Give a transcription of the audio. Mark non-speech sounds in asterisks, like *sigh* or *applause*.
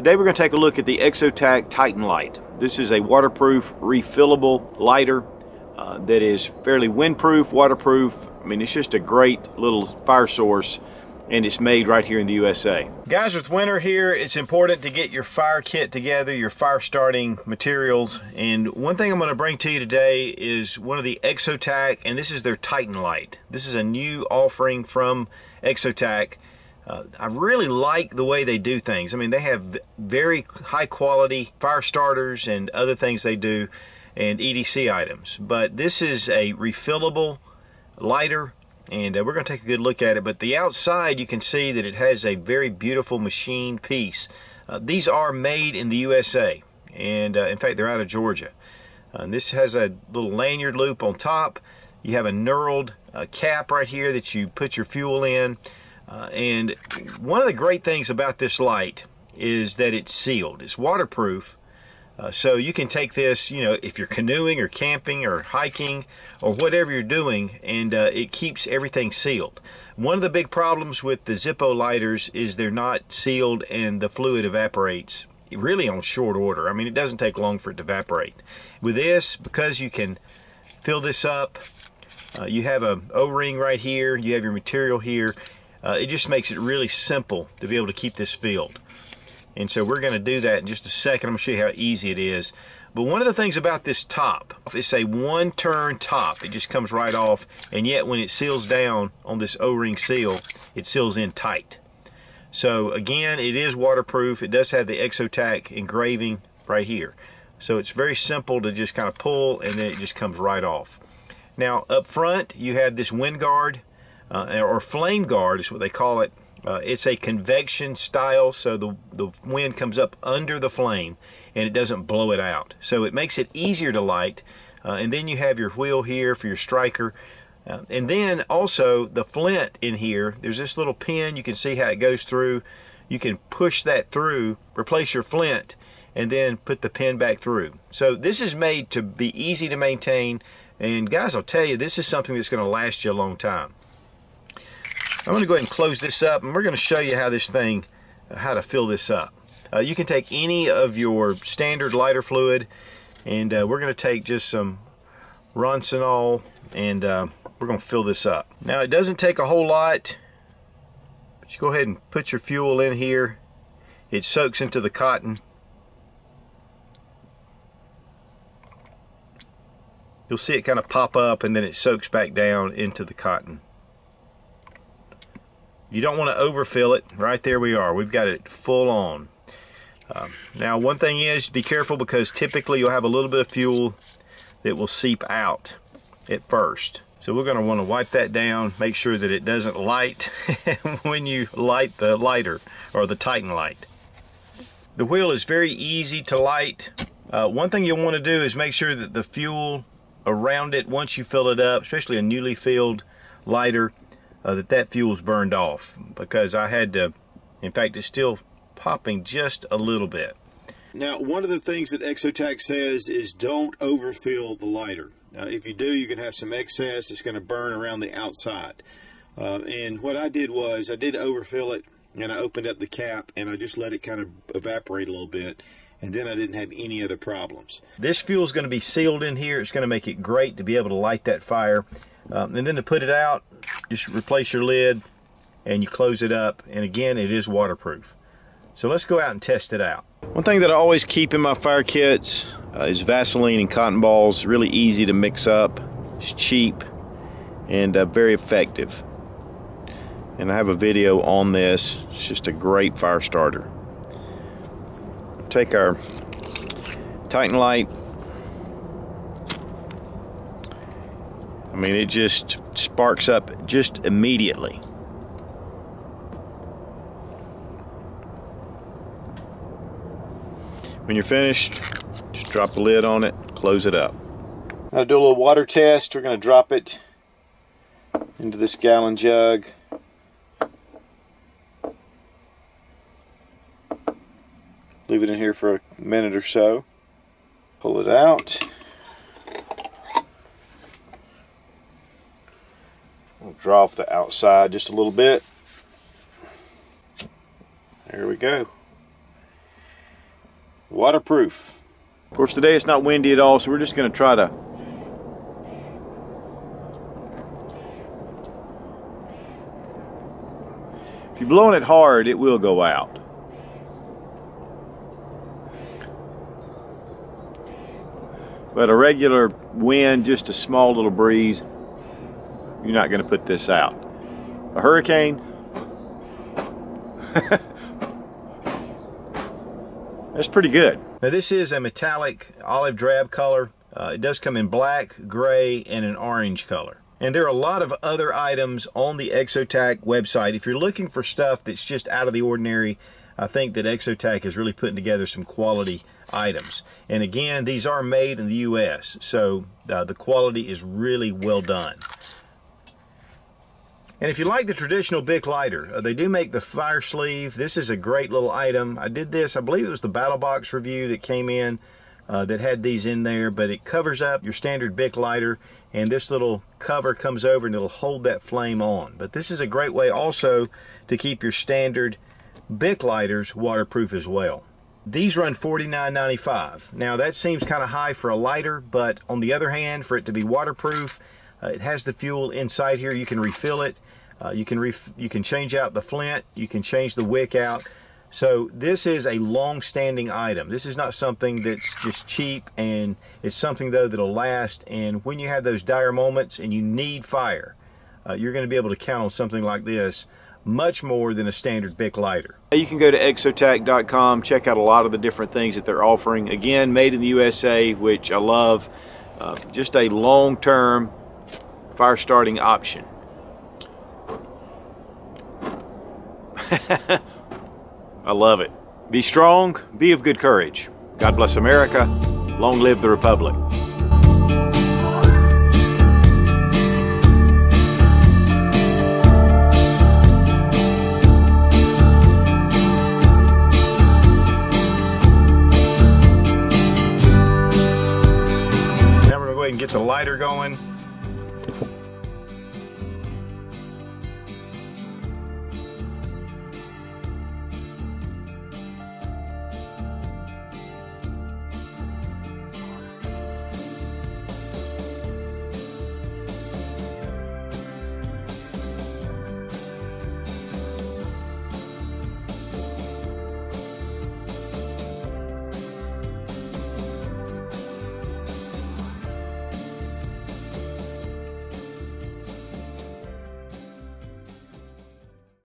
Today we're going to take a look at the Exotac Titan Light. This is a waterproof, refillable lighter uh, that is fairly windproof, waterproof. I mean, it's just a great little fire source and it's made right here in the USA. Guys, with winter here, it's important to get your fire kit together, your fire starting materials. And one thing I'm gonna bring to you today is one of the Exotac, and this is their Titan Light. This is a new offering from Exotac. Uh, I really like the way they do things. I mean, they have very high quality fire starters and other things they do and EDC items. But this is a refillable lighter and uh, we're going to take a good look at it. But the outside, you can see that it has a very beautiful machine piece. Uh, these are made in the USA, and uh, in fact, they're out of Georgia. Uh, this has a little lanyard loop on top. You have a knurled uh, cap right here that you put your fuel in. Uh, and one of the great things about this light is that it's sealed. It's waterproof, uh, so you can take this, you know, if you're canoeing or camping or hiking or whatever you're doing, and uh, it keeps everything sealed. One of the big problems with the Zippo lighters is they're not sealed and the fluid evaporates really on short order. I mean, it doesn't take long for it to evaporate. With this, because you can fill this up, uh, you have a O-ring right here, you have your material here, uh, it just makes it really simple to be able to keep this filled. And so we're going to do that in just a second. I'm going to show you how easy it is. But one of the things about this top, it's a one turn top. It just comes right off. And yet when it seals down on this O-ring seal, it seals in tight. So again, it is waterproof. It does have the Exotac engraving right here. So it's very simple to just kind of pull and then it just comes right off. Now up front, you have this wind guard uh, or flame guard is what they call it uh, it's a convection style, so the, the wind comes up under the flame and it doesn't blow it out. So it makes it easier to light. Uh, and then you have your wheel here for your striker. Uh, and then also the flint in here, there's this little pin, you can see how it goes through. You can push that through, replace your flint, and then put the pin back through. So this is made to be easy to maintain. And guys, I'll tell you, this is something that's going to last you a long time. I'm going to go ahead and close this up and we're going to show you how this thing, how to fill this up. Uh, you can take any of your standard lighter fluid and uh, we're going to take just some Ronsonol and uh, we're going to fill this up. Now it doesn't take a whole lot, but you go ahead and put your fuel in here. It soaks into the cotton. You'll see it kind of pop up and then it soaks back down into the cotton. You don't want to overfill it. Right there we are. We've got it full on. Um, now one thing is be careful because typically you'll have a little bit of fuel that will seep out at first. So we're going to want to wipe that down, make sure that it doesn't light *laughs* when you light the lighter or the Titan light. The wheel is very easy to light. Uh, one thing you'll want to do is make sure that the fuel around it, once you fill it up, especially a newly filled lighter, uh, that that fuel's burned off because I had to, in fact, it's still popping just a little bit. Now, one of the things that Exotac says is don't overfill the lighter. Uh, if you do, you can have some excess. It's going to burn around the outside. Uh, and what I did was I did overfill it and I opened up the cap and I just let it kind of evaporate a little bit and then I didn't have any other problems. This fuel is going to be sealed in here. It's going to make it great to be able to light that fire. Um, and then to put it out, just replace your lid and you close it up. And again, it is waterproof. So let's go out and test it out. One thing that I always keep in my fire kits uh, is Vaseline and cotton balls. Really easy to mix up. It's cheap and uh, very effective. And I have a video on this. It's just a great fire starter. Take our Titan light mean, it just sparks up just immediately. When you're finished, just drop the lid on it, close it up. Now do a little water test. We're going to drop it into this gallon jug. Leave it in here for a minute or so. Pull it out. Draw off the outside just a little bit. There we go. Waterproof. Of course today it's not windy at all so we're just going to try to If you're blowing it hard it will go out. But a regular wind, just a small little breeze, you're not going to put this out. A hurricane, *laughs* that's pretty good. Now this is a metallic olive drab color. Uh, it does come in black, gray, and an orange color. And there are a lot of other items on the Exotac website. If you're looking for stuff that's just out of the ordinary, I think that Exotac is really putting together some quality items. And again, these are made in the U.S., so uh, the quality is really well done. And if you like the traditional Bic lighter, uh, they do make the fire sleeve. This is a great little item. I did this, I believe it was the Battle Box review that came in uh, that had these in there, but it covers up your standard Bic lighter and this little cover comes over and it'll hold that flame on. But this is a great way also to keep your standard Bic lighters waterproof as well. These run $49.95. Now that seems kind of high for a lighter, but on the other hand, for it to be waterproof, it has the fuel inside here. You can refill it. Uh, you can ref you can change out the flint. You can change the wick out. So this is a long-standing item. This is not something that's just cheap, and it's something though that'll last. And when you have those dire moments and you need fire, uh, you're going to be able to count on something like this much more than a standard Bic lighter. You can go to exotac.com, check out a lot of the different things that they're offering. Again, made in the USA, which I love. Uh, just a long-term fire starting option. *laughs* I love it. Be strong, be of good courage. God bless America. Long live the Republic. Now we're going to go ahead and get the lighter going.